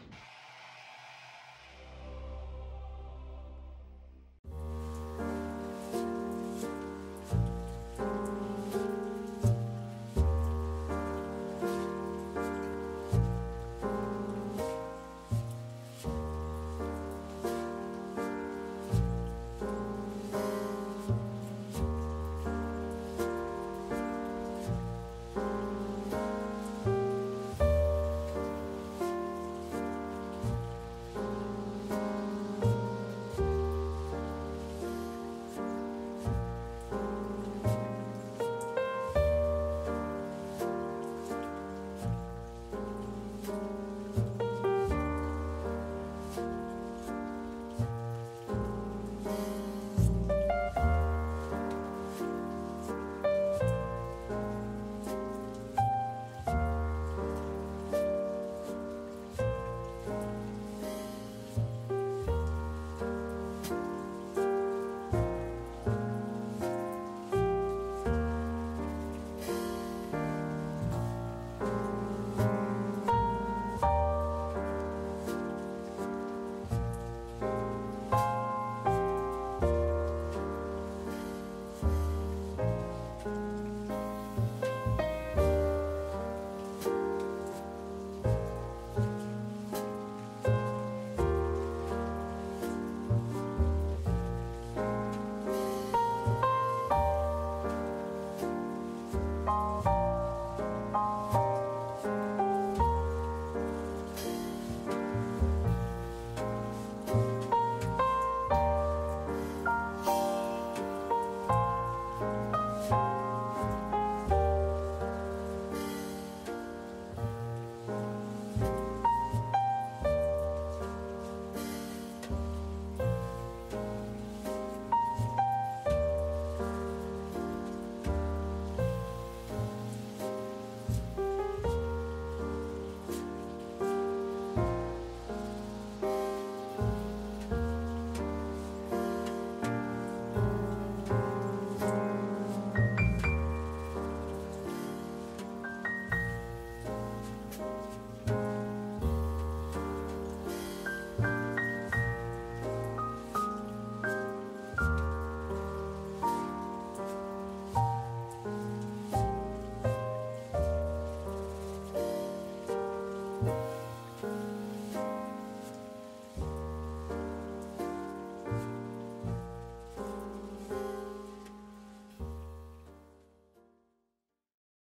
Bye.